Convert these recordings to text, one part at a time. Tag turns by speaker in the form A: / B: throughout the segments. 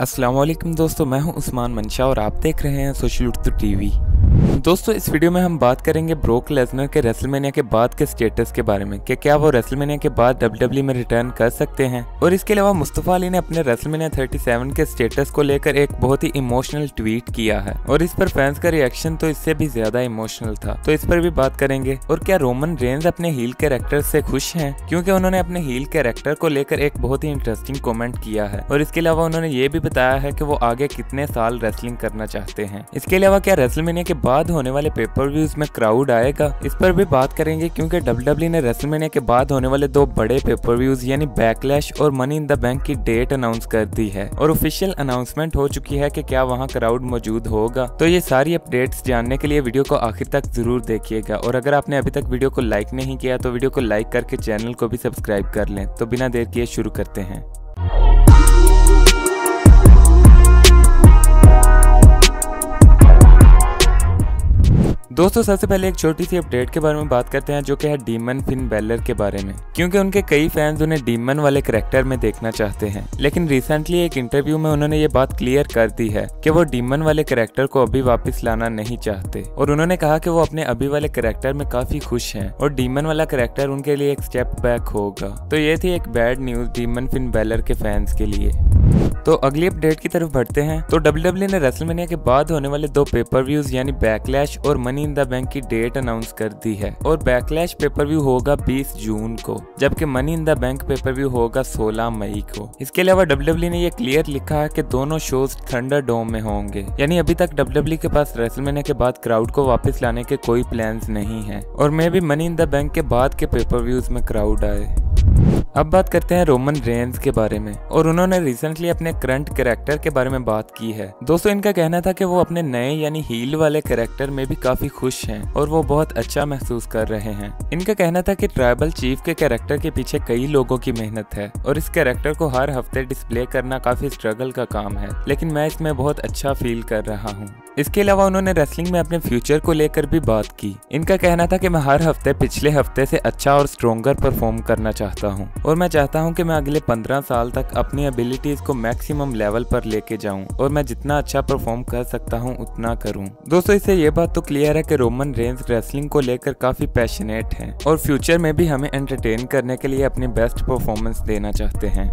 A: असलम दोस्तों मैं हूँ उस्मान मंशा और आप देख रहे हैं सोशल उर्दू टीवी। दोस्तों, इस वीडियो में हम बात करेंगे ब्रोक लेजनर के रेसलमेनिया के बाद के स्टेटस के बारे में, कि क्या वो रेसलमेनिया के बाद डब्ल्यू में रिटर्न कर सकते हैं। और इसके अलावा मुस्तफ़ा अली ने अपने रेसलमेनिया 37 के स्टेटस को लेकर एक बहुत ही इमोशनल ट्वीट किया है। और इस पर फैंस का रिएक्शन तो इससे भी ज़्यादा इमोशनल था। तो इस पर भी बात करेंगे, और क्या रोमन रेंज अपने हील कैरेक्टर से खुश हैं? क्यूँकी उन्होंने अपने हील कैरेक्टर को लेकर एक बहुत ही इंटरेस्टिंग कॉमेंट किया है। और इसके अलावा उन्होंने ये भी बताया है की वो आगे कितने साल रेसलिंग करना चाहते हैं। इसके अलावा क्या रेसलमेनिया के बाद होने वाले पेपर व्यूज़ में क्राउड आएगा। इस पर भी बात करेंगे क्योंकि डब्ल्यू ने रेसलमेनिया के बाद होने वाले दो बड़े पेपर व्यूज़ यानी बैकलैश और मनी इन द बैंक की डेट अनाउंस कर दी है। और ऑफिशियल अनाउंसमेंट हो चुकी है कि क्या वहाँ क्राउड मौजूद होगा। तो ये सारी अपडेट्स जानने के लिए वीडियो को आखिर तक ज़रूर देखिएगा। और अगर आपने अभी तक वीडियो को लाइक नहीं किया तो वीडियो को लाइक करके चैनल को भी सब्सक्राइब कर लें। तो बिना देर किए शुरू करते हैं। दोस्तों, सबसे पहले एक छोटी सी अपडेट के बारे में बात करते हैं, जो कि है डीमन फिन बेलर के बारे में। क्योंकि उनके कई फैंस उन्हें डीमन वाले करेक्टर में देखना चाहते हैं। लेकिन रिसेंटली एक इंटरव्यू में उन्होंने ये बात क्लियर कर दी है कि वो डीमन वाले करेक्टर को अभी वापस लाना नहीं चाहते। और उन्होंने कहा कि वो अपने अभी वाले करेक्टर में काफ़ी खुश हैं, और डीमन वाला करेक्टर उनके लिए एक स्टेप बैक होगा। तो ये थी एक bad news Demon Finn Balor के फैंस के लिए। तो अगली अपडेट की तरफ़ बढ़ते हैं। तो डब्ल्यू ने रेसलमेनिया के बाद होने वाले दो पेपर व्यूज़ यानी बैकलैश और मनी इन द बैंक की डेट अनाउंस कर दी है। और बैकलैश पेपर व्यू होगा 20 जून को, जबकि Money in the Bank pay per view होगा 16 मई को। इसके अलावा डब्ल्यू ने ये क्लियर लिखा है कि दोनों शोज़ थंडर डोम में होंगे। यानी अभी तक डब्ल्यू के पास रेसलमेनिया के बाद क्राउड को वापस लाने के कोई प्लान नहीं है। और मे भी मनी इन द बैंक के बाद के पेपर व्यूज़ में क्राउड आए। अब बात करते हैं रोमन रेंज के बारे में, और उन्होंने रिसेंटली अपने करंट कैरेक्टर के बारे में बात की है। दोस्तों, इनका कहना था कि वो अपने नए यानी हील वाले कैरेक्टर में भी काफ़ी खुश हैं, और वो बहुत अच्छा महसूस कर रहे हैं। इनका कहना था कि ट्राइबल चीफ के कैरेक्टर के पीछे कई लोगों की मेहनत है, और इस कैरेक्टर को हर हफ़्ते डिस्प्ले करना काफ़ी स्ट्रगल का काम है, लेकिन मैं इसमें बहुत अच्छा फील कर रहा हूँ। इसके अलावा उन्होंने रेसलिंग में अपने फ्यूचर को लेकर भी बात की। इनका कहना था कि मैं हर हफ़्ते पिछले हफ़्ते से अच्छा और स्ट्रोंगर परफॉर्म करना चाहता हूँ और मैं चाहता हूँ कि मैं अगले पंद्रह साल तक अपनी एबिलिटीज को मैक्सिमम लेवल पर लेके जाऊँ और मैं जितना अच्छा परफॉर्म कर सकता हूँ, उतना करूँ। दोस्तों, इससे ये बात तो क्लियर है कि रोमन रेंज रेसलिंग को लेकर काफ़ी पैशनेट हैं और फ्यूचर में भी हमें एंटरटेन करने के लिए अपनी बेस्ट परफॉर्मेंस देना चाहते हैं।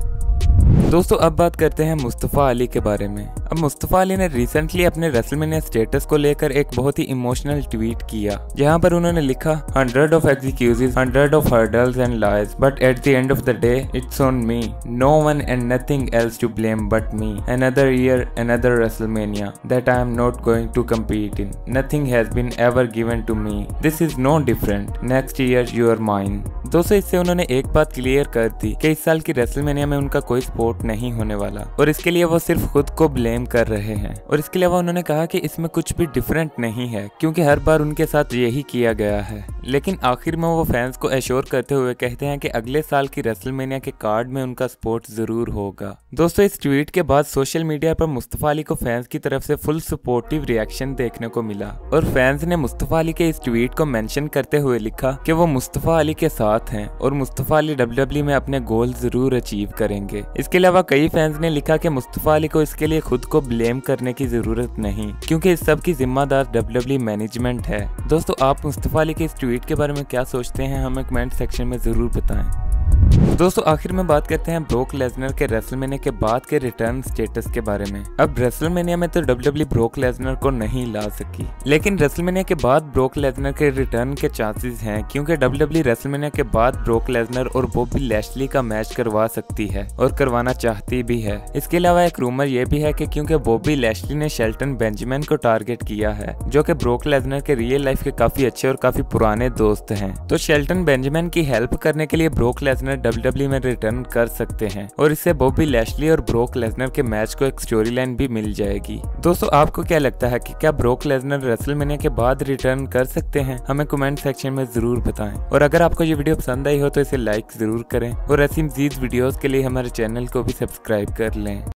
A: दोस्तों, अब बात करते हैं मुस्तफ़ा अली के बारे में। अब मुस्तफ़ा अली ने रिसेंटली अपने रेसलमेनिया स्टेटस को लेकर एक बहुत ही इमोशनल ट्वीट किया, जहाँ पर उन्होंने लिखा hundred of excuses hundred of hurdles and lies but at the end of the day it's on me no one and nothing else to blame but me another year another WrestleMania that I am not going to compete in nothing has been ever given to me this is no different next year your mind दोस्तों इससे उन्होंने एक बात clear कर दी कि इस साल की रेसलमेनिया में उनका कोई सपोर्ट नहीं होने वाला। और इसके लिए वो सिर्फ़ खुद को ब्लेम कर रहे हैं। और इसके अलावा उन्होंने कहा कि इसमें कुछ भी डिफरेंट नहीं है, क्योंकि हर बार उनके साथ यही किया गया है। लेकिन आखिर में वो फैंस को एश्योर करते हुए कहते हैं कि अगले साल की रेसलमेनिया के कार्ड में उनका सपोर्ट ज़रूर होगा। दोस्तों, इस ट्वीट के बाद सोशल मीडिया पर मुस्तफ़ा अली को फैंस की तरफ़ से फुल सपोर्टिव रिएक्शन देखने को मिला। और फैंस ने मुस्तफ़ा अली के इस ट्वीट को मेंशन करते हुए लिखा कि वो मुस्तफ़ा अली के साथ हैं और मुस्तफ़ा अली डब्ल्यू में अपने गोल ज़रूर अचीव करेंगे। इसके अलावा कई फैंस ने लिखा कि मुस्तफ़ा अली को इसके लिए खुद को ब्लेम करने की ज़रूरत नहीं, क्योंकि इस सब की जिम्मेदार डब्ल्यू मैनेजमेंट है। दोस्तों, आप मुस्तफ़ा अली के इस ट्वीट के बारे में क्या सोचते हैं, हमें कमेंट सेक्शन में ज़रूर बताएँ। दोस्तों, आखिर में बात करते हैं ब्रोक लेजनर के रेसलमेनिया के बाद के रिटर्न स्टेटस के बारे में। अब रेसलमेनिया में तो डब्ल्यू ब्रोक लेजनर को नहीं ला सकी। लेकिन रेसलमेनिया के बाद ब्रोक लेजनर के रिटर्न के चांसेस हैं, क्योंकि डब्ल्यू रेसलमेनिया के बाद ब्रोक लेजनर और बॉबी लेस्ली का मैच करवा सकती है और करवाना चाहती भी है। इसके अलावा एक रूमर ये भी है कि क्योंकि बॉबी लेस्ली ने शेल्टन बेंजामिन को टारगेट किया है, जो की ब्रोक लेजनर के रियल लाइफ के काफ़ी अच्छे और काफ़ी पुराने दोस्त है। तो शेल्टन बेंजामिन की हेल्प करने के लिए ब्रोक लेजनर डब्ल्यू में रिटर्न कर सकते हैं। और इससे बॉबी लैशली और ब्रोक लेसनर के मैच को एक स्टोरी लाइन भी मिल जाएगी। दोस्तों, आपको क्या लगता है की क्या ब्रोक लेजनर रेसलमेनिया के बाद रिटर्न कर सकते हैं? हमें कमेंट सेक्शन में ज़रूर बताएँ। और अगर आपको ये वीडियो पसंद आई हो तो इसे लाइक ज़रूर करें। और ऐसी मजीद वीडियोस के लिए हमारे चैनल को भी सब्सक्राइब कर लें।